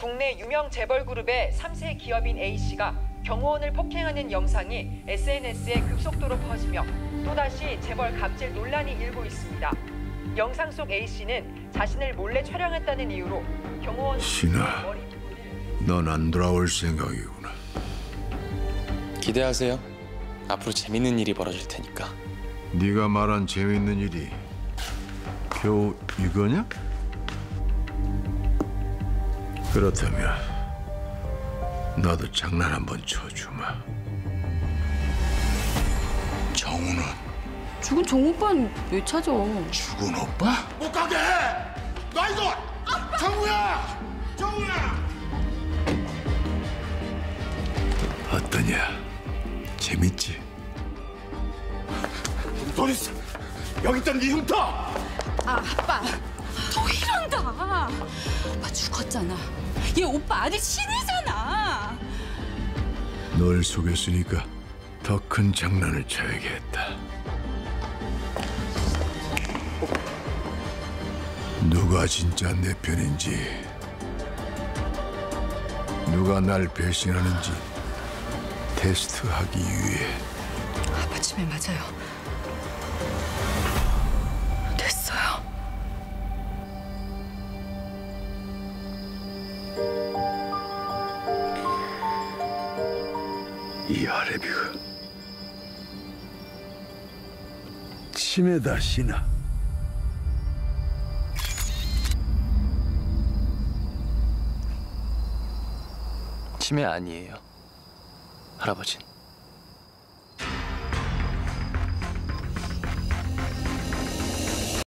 국내 유명 재벌 그룹의 3세 기업인 A씨가 경호원을 폭행하는 영상이 SNS에 급속도로 퍼지며 또다시 재벌 갑질 논란이 일고 있습니다. 영상 속 A씨는 자신을 몰래 촬영했다는 이유로 경호원 신아. 머리 부분을 넌안 돌아올 생각이구나. 기대하세요. 앞으로 재밌는 일이 벌어질 테니까. 네가 말한 재밌는 일이 겨우 이거냐? 그렇다면 나도 장난 한번 쳐주마. 정우는 죽은 정 오빠는 왜 찾아? 죽은 오빠? 못 가게 해! 나 이거! 정우야! 정우야! 어떠냐? 재밌지? 도리스! 여기 있던 이 흉터! 아, 아빠 더 이런 다. 오빠 죽었잖아. 얘 오빠 아들 신이잖아. 널 속였으니까 더 큰 장난을 쳐야겠다. 누가 진짜 내 편인지, 누가 날 배신하는지 테스트하기 위해 아빠 치매 맞아요. 이 아레비가 치매다 신아. 치매 아니에요. 할아버진.